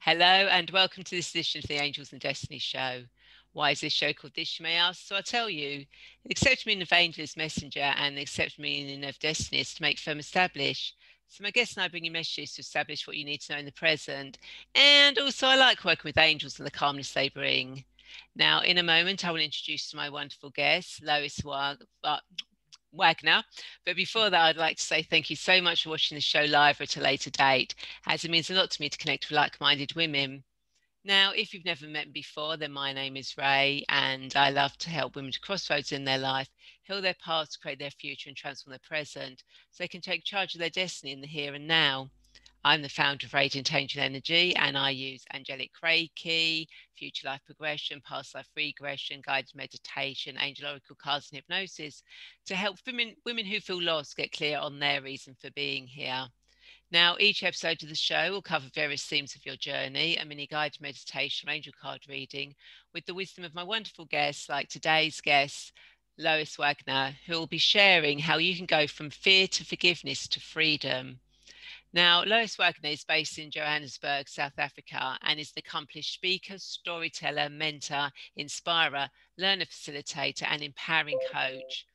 Hello and welcome to this edition of the Angels and Destiny show. Why is this show called this, you may ask? So I'll tell you. Accept me in evangelist messenger and accept me in of destiny is to make firm establish. So my guests and I bring you messages to establish what you need to know in the present. And also I like working with angels and the calmness they bring. Now, in a moment, I will introduce my wonderful guest, Lois Wag- uh, Wagner. But before that, I'd like to say thank you so much for watching the show live at a later date, as it means a lot to me to connect with like minded women. Now, if you've never met me before, then my name is Rae, and I love to help women to crossroads in their life, heal their past, create their future, and transform their present so they can take charge of their destiny in the here and now. I'm the founder of Radiant Angel Energy and I use angelic Reiki, future life progression, past life regression, guided meditation, angel oracle cards, and hypnosis to help women, women who feel lost get clear on their reason for being here. Now, each episode of the show will cover various themes of your journey, a mini guided meditation, angel card reading, with the wisdom of my wonderful guests, like today's guest, Lois Wagner, who will be sharing how you can go from fear to forgiveness to freedom. Now, Lois Wagner is based in Johannesburg, South Africa, and is an accomplished speaker, storyteller, mentor, inspirer, learner facilitator, and empowering coach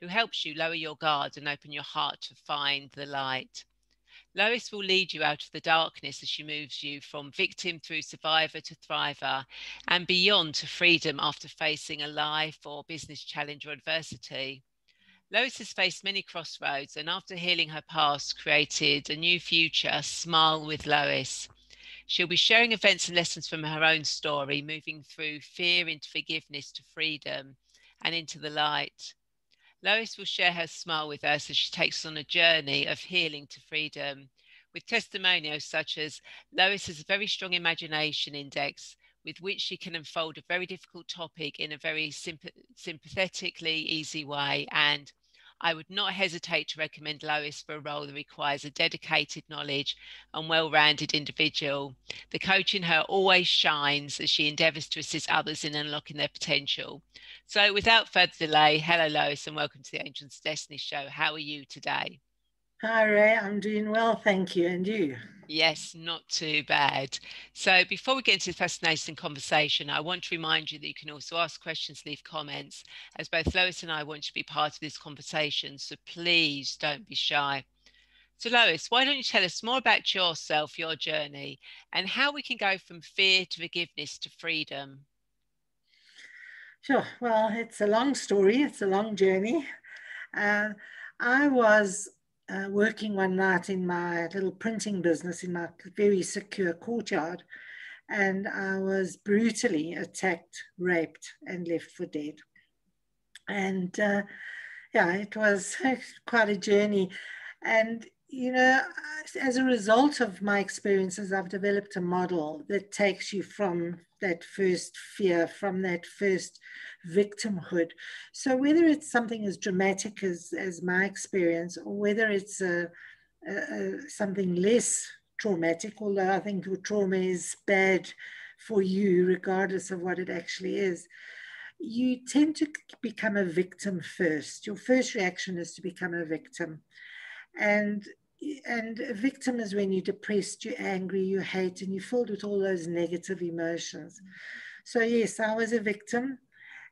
who helps you lower your guard and open your heart to find the light. Lois will lead you out of the darkness as she moves you from victim through survivor to thriver and beyond to freedom after facing a life or business challenge or adversity. Lois has faced many crossroads and after healing her past, created a new future, Smile with Lois. She'll be sharing events and lessons from her own story, moving through fear into forgiveness to freedom and into the light. Lois will share her smile with us as she takes on a journey of healing to freedom with testimonials such as Lois has a very strong imagination index with which she can unfold a very difficult topic in a very sympath- sympathetically easy way and I would not hesitate to recommend Lois for a role that requires a dedicated knowledge and well rounded individual. The coach in her always shines as she endeavours to assist others in unlocking their potential. So, without further delay, hello, Lois, and welcome to the Angels Destiny Show. How are you today? Hi, Rae. I'm doing well, thank you. And you? Yes, not too bad. So before we get into the fascinating conversation, I want to remind you that you can also ask questions, leave comments, as both Lois and I want to be part of this conversation. So please don't be shy. So Lois, why don't you tell us more about yourself, your journey, and how we can go from fear to forgiveness to freedom? Sure. Well, it's a long story. It's a long journey. Uh, I was uh, working one night in my little printing business in my very secure courtyard, and I was brutally attacked, raped, and left for dead. And uh, yeah, it was quite a journey. And you know, as a result of my experiences, I've developed a model that takes you from that first fear, from that first victimhood. So whether it's something as dramatic as, as my experience, or whether it's a, a, a something less traumatic, although I think your trauma is bad for you, regardless of what it actually is, you tend to become a victim first. Your first reaction is to become a victim. And and a victim is when you're depressed, you're angry, you hate, and you're filled with all those negative emotions. So, yes, I was a victim.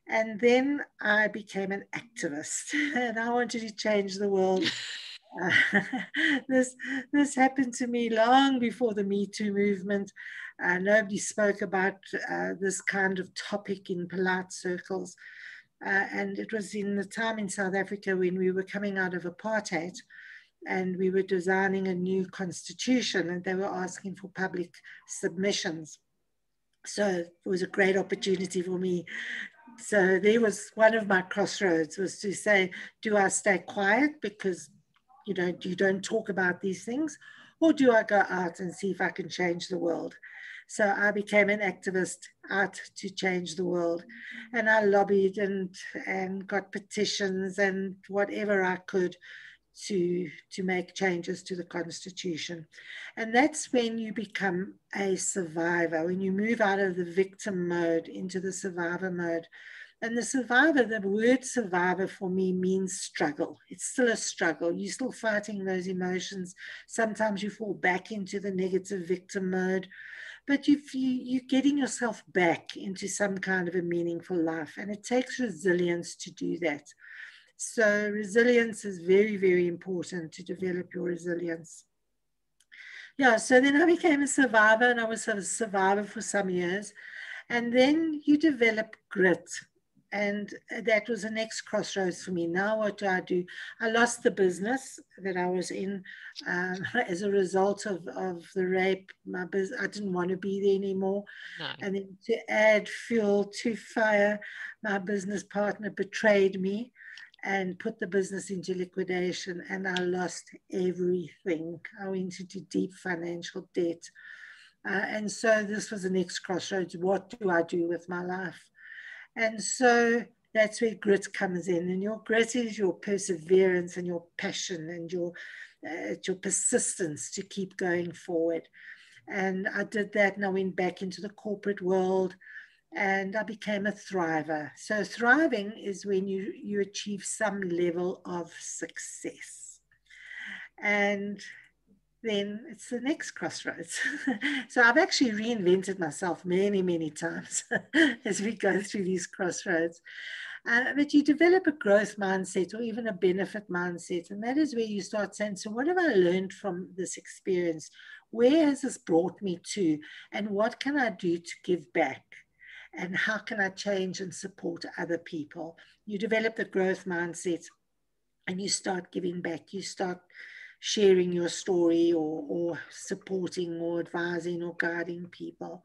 And then I became an activist and I wanted to change the world. Uh, this, this happened to me long before the Me Too movement. Uh, nobody spoke about uh, this kind of topic in polite circles. Uh, and it was in the time in South Africa when we were coming out of apartheid and we were designing a new constitution and they were asking for public submissions. So it was a great opportunity for me. So there was one of my crossroads was to say, do I stay quiet because you know you don't talk about these things, or do I go out and see if I can change the world? So I became an activist out to change the world. And I lobbied and, and got petitions and whatever I could to, to make changes to the constitution. And that's when you become a survivor, when you move out of the victim mode into the survivor mode. And the survivor, the word survivor for me means struggle. It's still a struggle. You're still fighting those emotions. Sometimes you fall back into the negative victim mode, but you, you're getting yourself back into some kind of a meaningful life. And it takes resilience to do that. So, resilience is very, very important to develop your resilience. Yeah, so then I became a survivor and I was a survivor for some years. And then you develop grit and that was the next crossroads for me. Now, what do I do? I lost the business that I was in um, as a result of, of the rape. My biz- I didn't want to be there anymore. No. And then to add fuel to fire, my business partner betrayed me and put the business into liquidation, and I lost everything. I went into deep financial debt. Uh, and so this was the next crossroads. What do I do with my life? And so that's where grit comes in. And your grit is your perseverance and your passion and your, uh, your persistence to keep going forward. And I did that and I went back into the corporate world and I became a thriver. So thriving is when you, you achieve some level of success. And then it's the next crossroads. so I've actually reinvented myself many, many times as we go through these crossroads. Uh, but you develop a growth mindset or even a benefit mindset. And that is where you start saying, so what have I learned from this experience? Where has this brought me to? And what can I do to give back? And how can I change and support other people? You develop the growth mindset and you start giving back. You start sharing your story or, or supporting or advising or guiding people.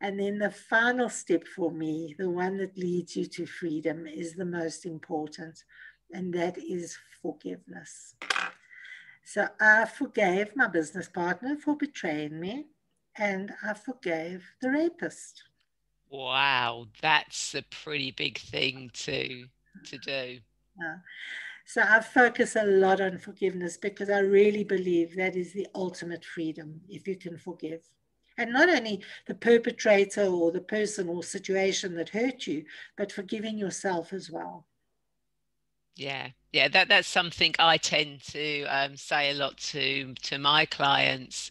And then the final step for me, the one that leads you to freedom, is the most important, and that is forgiveness. So I forgave my business partner for betraying me, and I forgave the rapist. Wow, that's a pretty big thing to to do. Yeah. So I focus a lot on forgiveness because I really believe that is the ultimate freedom if you can forgive. And not only the perpetrator or the person or situation that hurt you, but forgiving yourself as well. Yeah, yeah, that that's something I tend to um, say a lot to to my clients.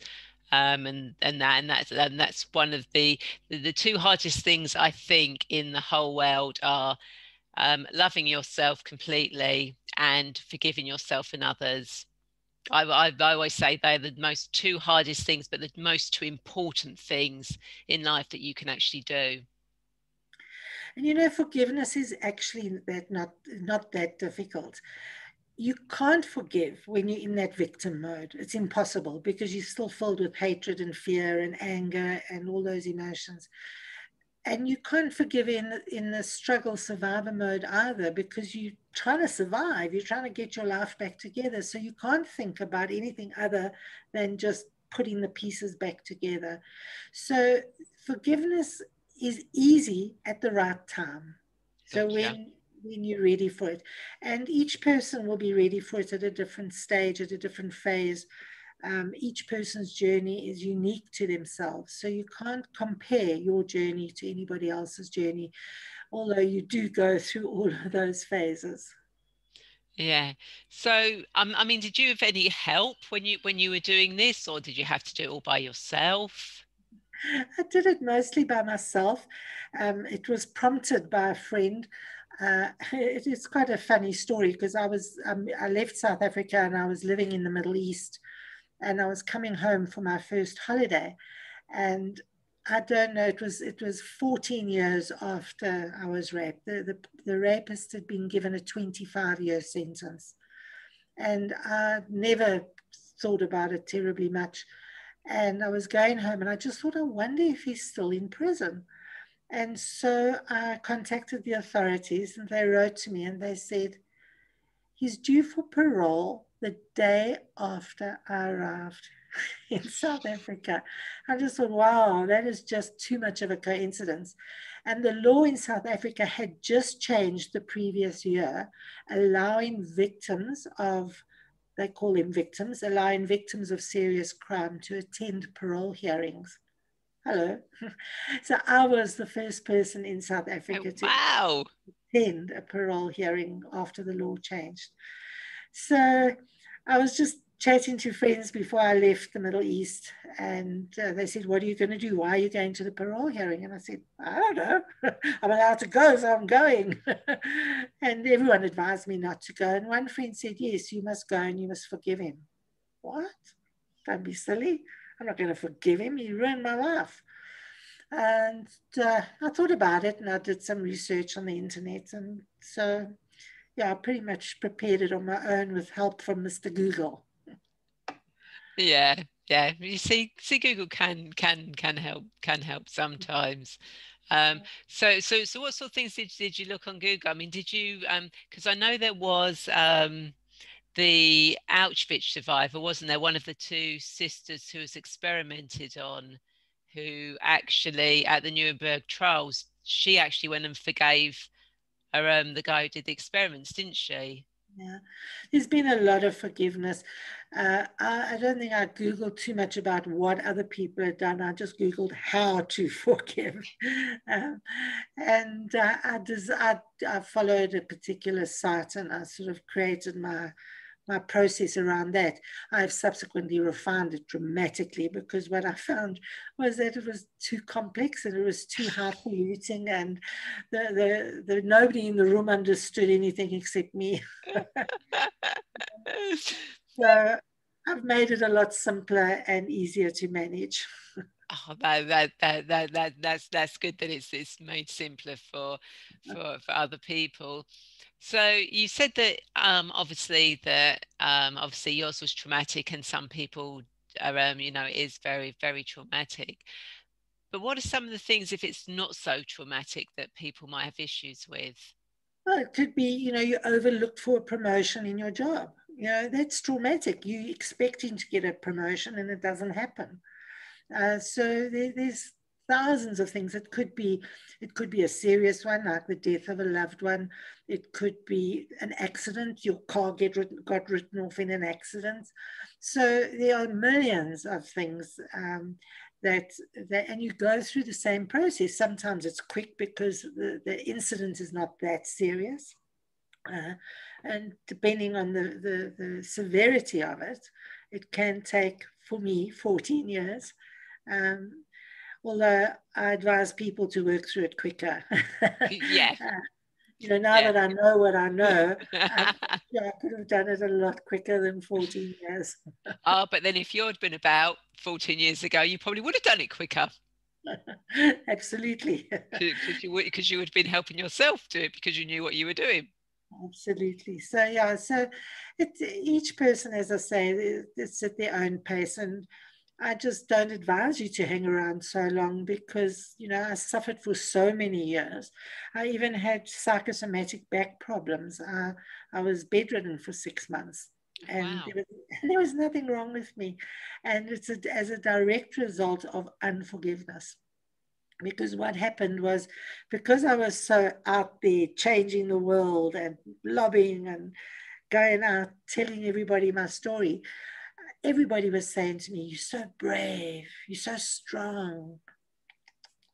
Um, and and that and that's and that's one of the, the two hardest things I think in the whole world are um, loving yourself completely and forgiving yourself and others. I, I, I, always say they're the most two hardest things, but the most two important things in life that you can actually do. And you know, forgiveness is actually that not not that difficult. You can't forgive when you're in that victim mode. It's impossible because you're still filled with hatred and fear and anger and all those emotions. And you can't forgive in in the struggle survivor mode either because you're trying to survive. You're trying to get your life back together. So you can't think about anything other than just putting the pieces back together. So forgiveness is easy at the right time. So when when you're ready for it and each person will be ready for it at a different stage at a different phase um, each person's journey is unique to themselves. So you can't compare your journey to anybody else's journey, although you do go through all of those phases. Yeah. So, um, I mean, did you have any help when you when you were doing this, or did you have to do it all by yourself? I did it mostly by myself. Um, it was prompted by a friend. Uh, it is quite a funny story because I was um, I left South Africa and I was living in the Middle East and I was coming home for my first holiday, and I don't know. It was it was 14 years after I was raped. The the, the rapist had been given a 25 year sentence, and I never thought about it terribly much. And I was going home, and I just thought, I wonder if he's still in prison. And so I contacted the authorities, and they wrote to me, and they said he's due for parole the day after I arrived in South Africa. I just thought, wow, that is just too much of a coincidence. And the law in South Africa had just changed the previous year, allowing victims of, they call them victims, allowing victims of serious crime to attend parole hearings. Hello. so I was the first person in South Africa oh, wow. to attend a parole hearing after the law changed. So I was just chatting to friends before I left the Middle East, and uh, they said, "What are you going to do? Why are you going to the parole hearing?" And I said, "I don't know. I'm allowed to go, so I'm going." and everyone advised me not to go. And one friend said, "Yes, you must go, and you must forgive him." What? Don't be silly. I'm not going to forgive him. He ruined my life. And uh, I thought about it, and I did some research on the internet, and so yeah, I pretty much prepared it on my own with help from Mr. Google. Yeah, yeah. You see, see, Google can can can help can help sometimes. Um, so so so what sort of things did did you look on Google? I mean, did you um because I know there was um the Auschwitz survivor, wasn't there? One of the two sisters who was experimented on, who actually at the Nuremberg trials, she actually went and forgave her, um, the guy who did the experiments, didn't she? Yeah, there's been a lot of forgiveness. Uh, I, I, don't think I Googled too much about what other people had done. I just Googled how to forgive. Um, and uh, I, des- I, I followed a particular site and I sort of created my my process around that. I've subsequently refined it dramatically because what I found was that it was too complex and it was too highfalutin and the, the, the nobody in the room understood anything except me. so I've made it a lot simpler and easier to manage. Oh, that, that, that, that, that, that's, that's good that it's, it's made simpler for, for, for other people. So you said that um, obviously that um, obviously yours was traumatic, and some people, are, um, you know, is very very traumatic. But what are some of the things if it's not so traumatic that people might have issues with? Well, it could be, you know, you overlooked for a promotion in your job. You know, that's traumatic. You expecting to get a promotion and it doesn't happen. Uh, so there, there's thousands of things. It could be, it could be a serious one, like the death of a loved one. It could be an accident. Your car get written, got written off in an accident. So there are millions of things um, that, that, and you go through the same process. Sometimes it's quick because the, the incident is not that serious. Uh, and depending on the, the, the severity of it, it can take, for me, 14 years. Um, although I advise people to work through it quicker. yeah. uh, you know, now yeah. that I know what I know, I, I could have done it a lot quicker than 14 years. oh, but then if you'd been about 14 years ago, you probably would have done it quicker. Absolutely. Because you, you would have been helping yourself do it because you knew what you were doing. Absolutely. So, yeah, so it, each person, as I say, it's at their own pace. And I just don't advise you to hang around so long because, you know, I suffered for so many years. I even had psychosomatic back problems. I, I was bedridden for six months. And wow. there, was, there was nothing wrong with me. And it's a, as a direct result of unforgiveness because what happened was because I was so out there changing the world and lobbying and going out telling everybody my story, everybody was saying to me, You're so brave, you're so strong.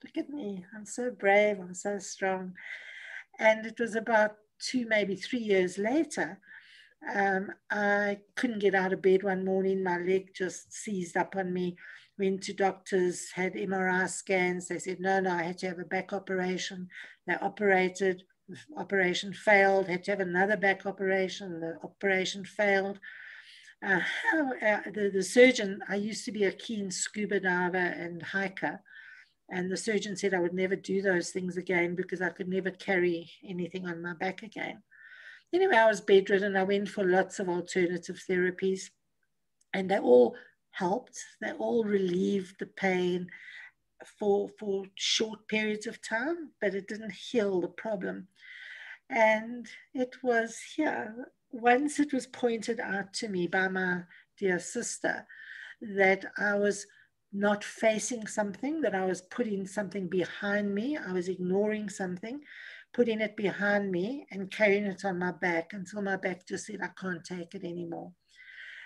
Look at me, I'm so brave, I'm so strong. And it was about two, maybe three years later, um, I couldn't get out of bed one morning. My leg just seized up on me. Went to doctors, had MRI scans. They said, no, no, I had to have a back operation. They operated, the operation failed, had to have another back operation. The operation failed uh, uh, the, the surgeon, I used to be a keen scuba diver and hiker. And the surgeon said I would never do those things again because I could never carry anything on my back again. Anyway, I was bedridden. I went for lots of alternative therapies and they all helped. They all relieved the pain for, for short periods of time, but it didn't heal the problem. And it was, yeah, once it was pointed out to me by my dear sister that I was not facing something, that I was putting something behind me, I was ignoring something, putting it behind me and carrying it on my back until my back just said, I can't take it anymore.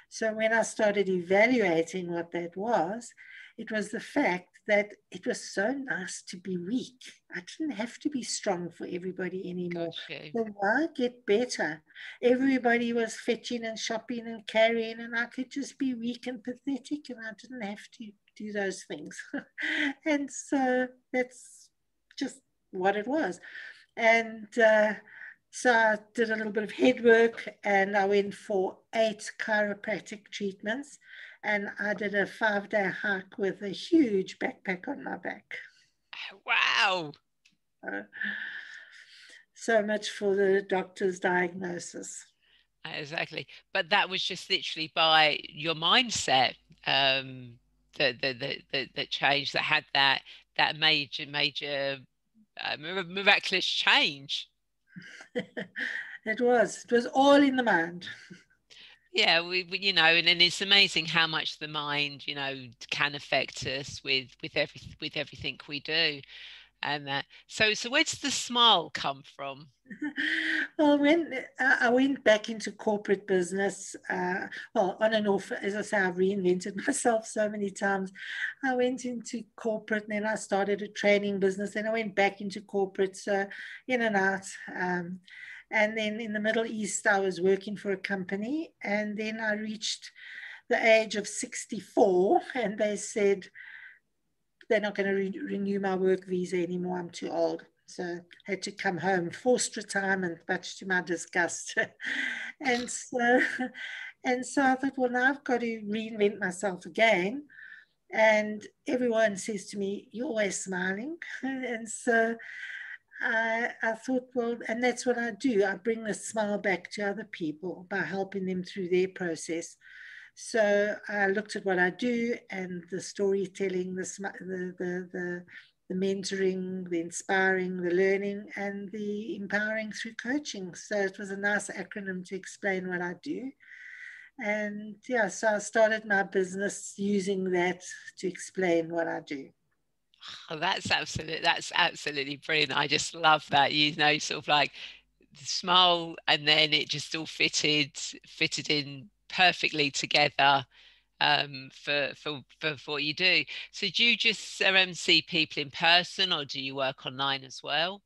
So when I started evaluating what that was, it was the fact that it was so nice to be weak. I didn't have to be strong for everybody anymore. Gotcha. So why get better? Everybody was fetching and shopping and carrying, and I could just be weak and pathetic, and I didn't have to do those things. and so that's just what it was. And uh, so I did a little bit of head work and I went for eight chiropractic treatments and I did a five day hike with a huge backpack on my back. Wow. Uh, so much for the doctor's diagnosis. Exactly. But that was just literally by your mindset um, that, that, that, that, that changed, that had that, that major, major uh, miraculous change. it was. It was all in the mind. yeah we, we, you know and, and it's amazing how much the mind you know can affect us with with every with everything we do and that so so where does the smile come from well when uh, i went back into corporate business uh, well on and off as i say i've reinvented myself so many times i went into corporate and then i started a training business then i went back into corporate so in and out um, and then in the Middle East, I was working for a company. And then I reached the age of 64, and they said they're not going to re- renew my work visa anymore. I'm too old. So I had to come home, forced retirement, much to my disgust. and so and so I thought, well, now I've got to reinvent myself again. And everyone says to me, You're always smiling. and so I, I thought, well, and that's what I do. I bring the smile back to other people by helping them through their process. So I looked at what I do and the storytelling, the, the, the, the, the mentoring, the inspiring, the learning, and the empowering through coaching. So it was a nice acronym to explain what I do. And yeah, so I started my business using that to explain what I do. Oh, that's absolutely that's absolutely brilliant. I just love that. You know, sort of like the smile and then it just all fitted fitted in perfectly together um, for, for for for what you do. So do you just um, see people in person or do you work online as well?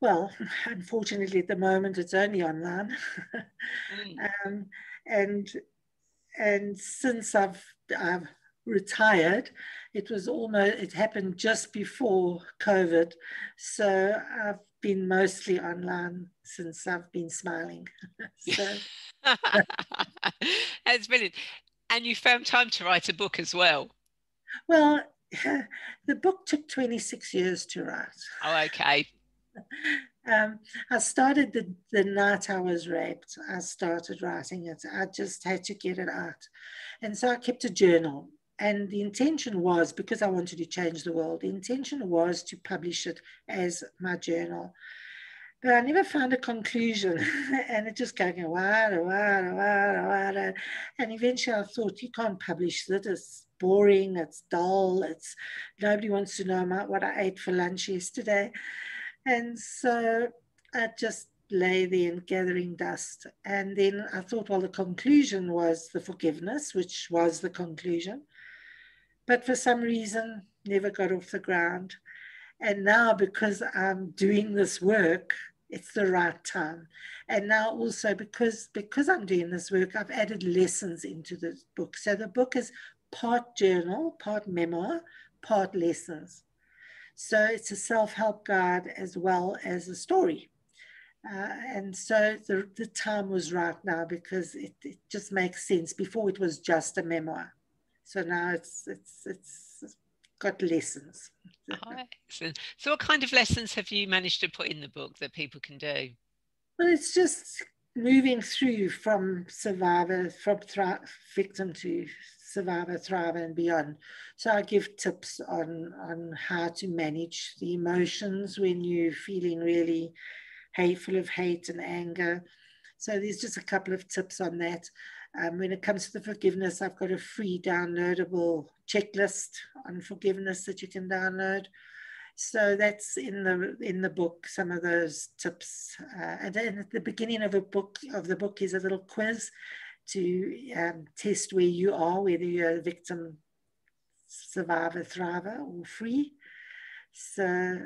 Well, unfortunately, at the moment it's only online, mm. um, and and since I've I've retired, it was almost, it happened just before COVID. So I've been mostly online since I've been smiling. so that's brilliant. And you found time to write a book as well. Well, the book took 26 years to write. Oh, okay. Um, I started the, the night I was raped. I started writing it. I just had to get it out. And so I kept a journal and the intention was because I wanted to change the world, the intention was to publish it as my journal. But I never found a conclusion, and it just going wider, wider, wider, wider. And eventually, I thought, you can't publish that. It's boring. It's dull. It's nobody wants to know about what I ate for lunch yesterday. And so I just lay there and gathering dust. And then I thought, well, the conclusion was the forgiveness, which was the conclusion but for some reason never got off the ground. And now, because I'm doing this work, it's the right time. And now also because because I'm doing this work, I've added lessons into the book. So the book is part journal, part memoir, part lessons. So it's a self-help guide as well as a story. Uh, and so the, the time was right now because it, it just makes sense. Before it was just a memoir. So now it's it's it's got lessons. oh, excellent. So what kind of lessons have you managed to put in the book that people can do? Well, it's just moving through from survivor, from thri- victim to survivor, thriver, and beyond. So I give tips on on how to manage the emotions when you're feeling really hateful of hate and anger. So there's just a couple of tips on that. Um, when it comes to the forgiveness, I've got a free downloadable checklist on forgiveness that you can download. So that's in the in the book. Some of those tips, uh, and then at the beginning of a book of the book is a little quiz, to um, test where you are, whether you're a victim, survivor, thriver, or free. So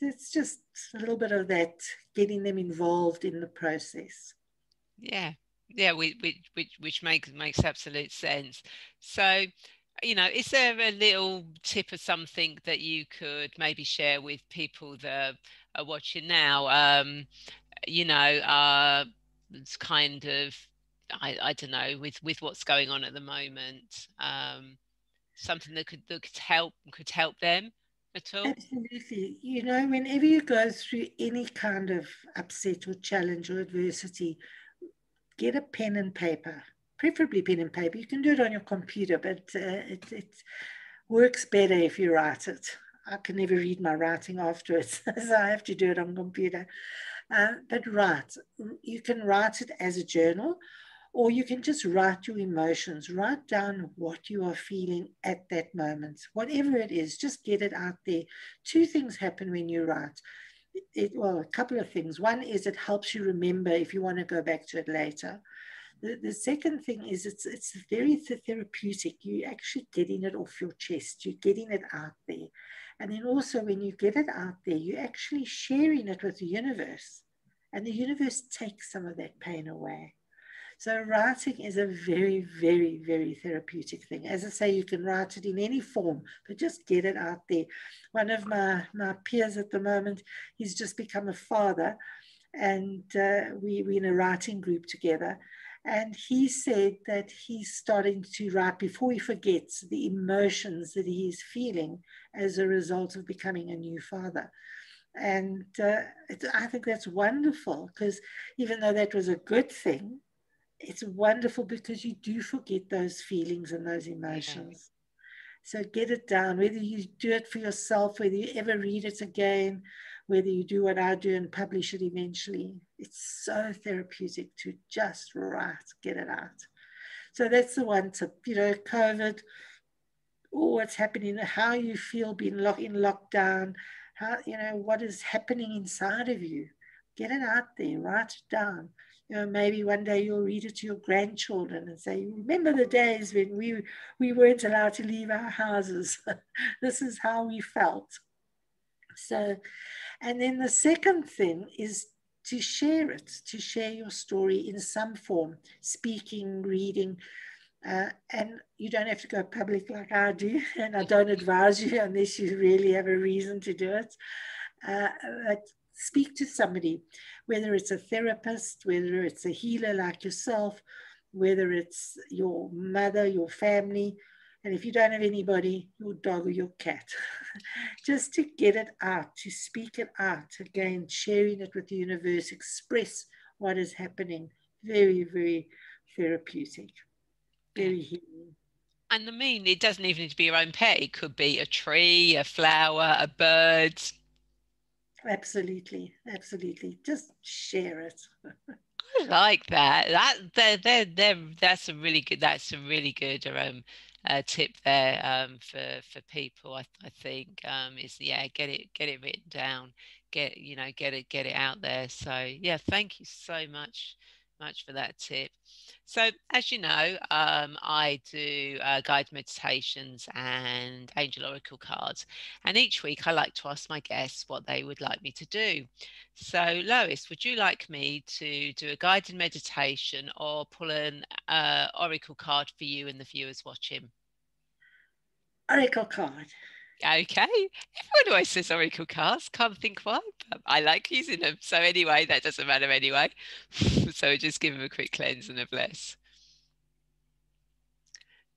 it's just a little bit of that, getting them involved in the process. Yeah, yeah, which which which makes makes absolute sense. So, you know, is there a little tip of something that you could maybe share with people that are watching now? Um, you know, uh, it's kind of I, I don't know with with what's going on at the moment um, something that could that could help could help them at all absolutely you know whenever you go through any kind of upset or challenge or adversity get a pen and paper preferably pen and paper. You can do it on your computer but uh, it, it works better if you write it. I can never read my writing afterwards so i have to do it on computer. Uh, but write. You can write it as a journal or you can just write your emotions, write down what you are feeling at that moment, whatever it is, just get it out there. Two things happen when you write. It, well, a couple of things. One is it helps you remember if you want to go back to it later. The, the second thing is it's it's very therapeutic. You're actually getting it off your chest. You're getting it out there, and then also when you get it out there, you're actually sharing it with the universe, and the universe takes some of that pain away. So writing is a very, very, very therapeutic thing. As I say, you can write it in any form, but just get it out there. One of my, my peers at the moment, he's just become a father, and uh, we, we're in a writing group together. And he said that he's starting to write before he forgets the emotions that he is feeling as a result of becoming a new father. And uh, I think that's wonderful because even though that was a good thing, it's wonderful because you do forget those feelings and those emotions. Yeah. So get it down, whether you do it for yourself, whether you ever read it again, whether you do what I do and publish it eventually. It's so therapeutic to just write, get it out. So that's the one tip, you know, COVID, or what's happening, how you feel being locked in lockdown, how, you know, what is happening inside of you. Get it out there, write it down you know, maybe one day you'll read it to your grandchildren and say, remember the days when we, we weren't allowed to leave our houses. this is how we felt. So, and then the second thing is to share it, to share your story in some form, speaking, reading. Uh, and you don't have to go public like I do, and I don't advise you unless you really have a reason to do it. Uh, but speak to somebody, whether it's a therapist, whether it's a healer like yourself, whether it's your mother, your family, and if you don't have anybody, your dog or your cat, just to get it out, to speak it out, again, sharing it with the universe, express what is happening. Very, very therapeutic, very healing. And the mean, it doesn't even need to be your own pet. It could be a tree, a flower, a bird, Absolutely, absolutely. Just share it. I like that. That they're, they're, they're, that's a really good. That's a really good um, uh, tip there um, for for people. I, I think um, is yeah, get it get it written down. Get you know get it get it out there. So yeah, thank you so much much for that tip. So, as you know, um, I do uh, guided meditations and angel oracle cards. And each week I like to ask my guests what they would like me to do. So, Lois, would you like me to do a guided meditation or pull an uh, oracle card for you and the viewers watching? Oracle card. Okay. Everyone always says Oracle cards. Can't think why, but I like using them. So anyway, that doesn't matter anyway. so just give them a quick cleanse and a bless.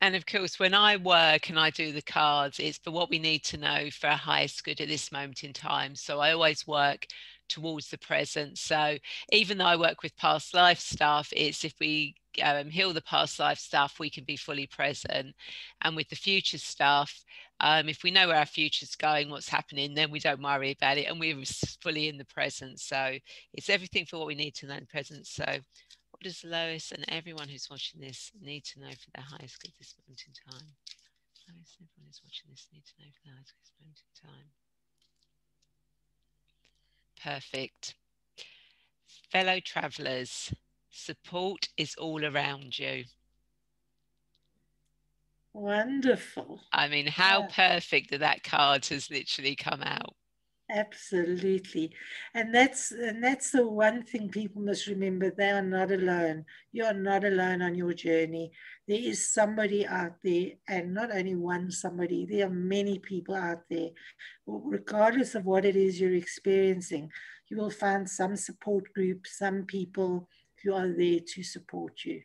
And of course, when I work and I do the cards, it's for what we need to know for our highest good at this moment in time. So I always work towards the present. So even though I work with past life stuff, it's if we um, heal the past life stuff, we can be fully present. And with the future stuff, um, if we know where our future's going, what's happening, then we don't worry about it and we're fully in the present. So it's everything for what we need to know in present. So what does Lois and everyone who's watching this need to know for their highest good this moment in time? Lois everyone who's watching this need to know for their highest good this moment in time. Perfect. Fellow travellers, support is all around you. Wonderful. I mean, how yeah. perfect that that card has literally come out. Absolutely. And that's and that's the one thing people must remember they are not alone. You are not alone on your journey. There is somebody out there and not only one somebody, there are many people out there. Regardless of what it is you're experiencing, you will find some support group, some people who are there to support you.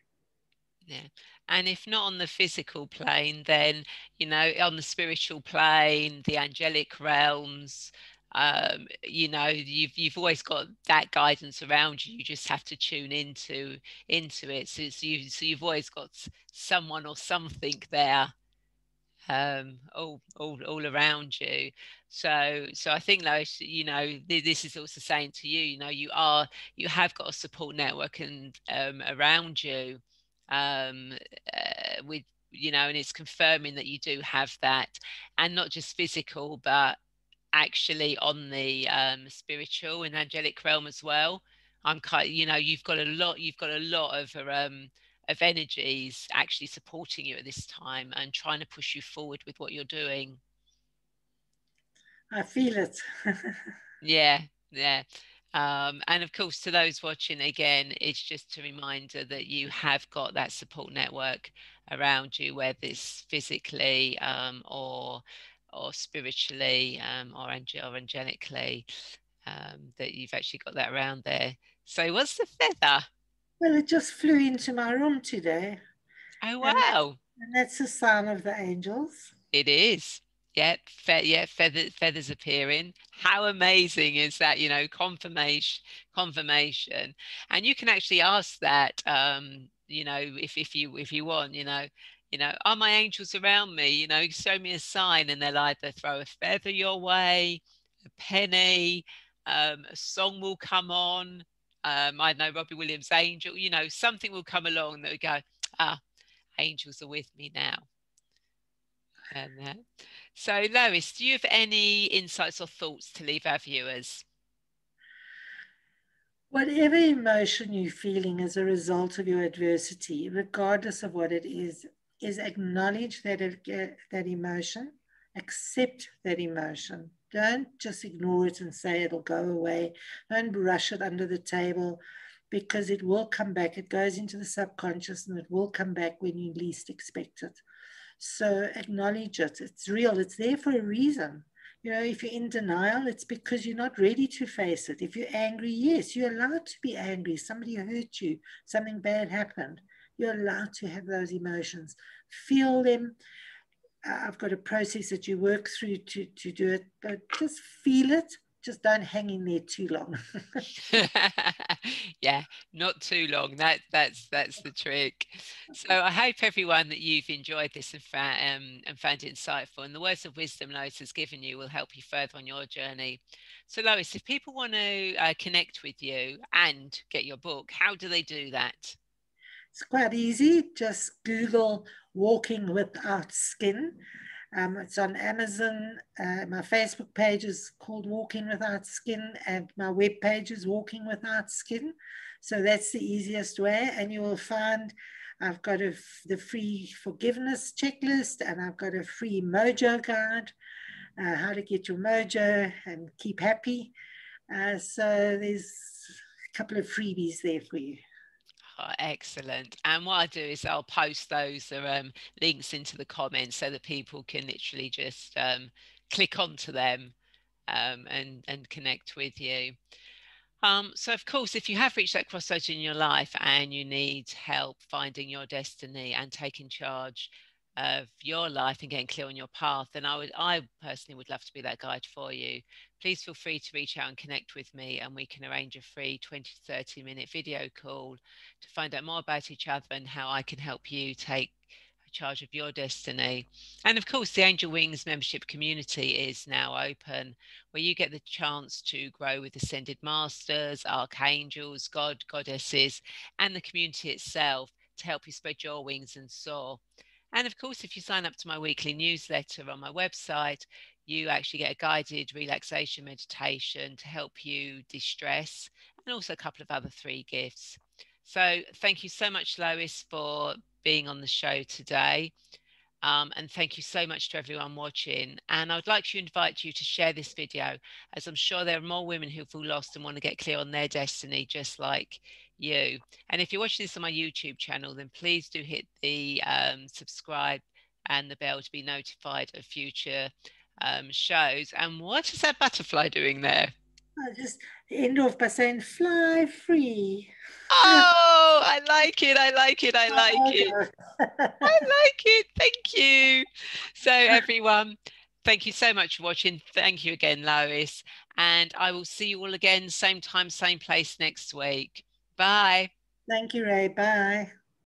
Yeah. And if not on the physical plane, then, you know, on the spiritual plane, the angelic realms, um, you know, you've you've always got that guidance around you. You just have to tune into into it. So, so you so you've always got someone or something there um, all, all, all around you. So, so I think, Lois, you know, this is also saying to you, you know, you are, you have got a support network and um, around you, um, uh, with, you know, and it's confirming that you do have that, and not just physical, but actually on the um, spiritual and angelic realm as well. I'm kind, you know, you've got a lot, you've got a lot of um, of energies actually supporting you at this time and trying to push you forward with what you're doing. I feel it. yeah, yeah. Um, and of course, to those watching again, it's just a reminder that you have got that support network around you, whether it's physically um, or or spiritually um, or, or angelically, um, that you've actually got that around there. So, what's the feather? Well, it just flew into my room today. Oh wow! And, that's a sign of the angels. It is. Yeah, fe- yeah, feathers, feathers appearing. How amazing is that? You know, confirmation, confirmation, and you can actually ask that. Um, you know, if if you if you want, you know, you know, are my angels around me? You know, show me a sign, and they'll either throw a feather your way, a penny, um, a song will come on, um, I know Robbie Williams Angel, you know, something will come along that we go, ah, angels are with me now. And uh, so, Lois, do you have any insights or thoughts to leave our viewers? Whatever emotion you're feeling as a result of your adversity, regardless of what it is, is acknowledge that that emotion, accept that emotion, don't just ignore it and say it'll go away. Don't brush it under the table because it will come back. It goes into the subconscious and it will come back when you least expect it. So acknowledge it. It's real. It's there for a reason. You know, if you're in denial, it's because you're not ready to face it. If you're angry, yes, you're allowed to be angry. Somebody hurt you, something bad happened. You're allowed to have those emotions. Feel them I've got a process that you work through to, to do it, but just feel it. Just don't hang in there too long. yeah, not too long. That that's that's the trick. So I hope everyone that you've enjoyed this and found um, and found it insightful. And the words of wisdom Lois has given you will help you further on your journey. So Lois, if people want to uh, connect with you and get your book, how do they do that? It's quite easy. Just Google Walking Without Skin. Um, it's on Amazon. Uh, my Facebook page is called Walking Without Skin, and my web page is Walking Without Skin. So that's the easiest way. And you will find I've got the free forgiveness checklist, and I've got a free mojo guide, uh, how to get your mojo and keep happy. Uh, so there's a couple of freebies there for you. Oh, excellent. And what I'll do is I'll post those um, links into the comments so that people can literally just um, click onto them um, and, and connect with you. Um, so, of course, if you have reached that crossroads in your life and you need help finding your destiny and taking charge of your life and getting clear on your path, then I would, I personally would love to be that guide for you. Please feel free to reach out and connect with me, and we can arrange a free 20 to 30 minute video call to find out more about each other and how I can help you take charge of your destiny. And of course, the Angel Wings membership community is now open, where you get the chance to grow with ascended masters, archangels, god, goddesses, and the community itself to help you spread your wings and soar. And of course, if you sign up to my weekly newsletter on my website, you actually get a guided relaxation meditation to help you distress and also a couple of other three gifts. So thank you so much, Lois, for being on the show today. Um, and thank you so much to everyone watching. And I'd like to invite you to share this video, as I'm sure there are more women who feel lost and want to get clear on their destiny, just like you. And if you're watching this on my YouTube channel, then please do hit the um, subscribe and the bell to be notified of future um, shows. And what is that butterfly doing there? I just end off by saying fly free. Oh, I like it. I like it. I like oh, it. I like it. Thank you. So, everyone, thank you so much for watching. Thank you again, Lois. And I will see you all again, same time, same place next week. Bye. Thank you, Rae. Bye.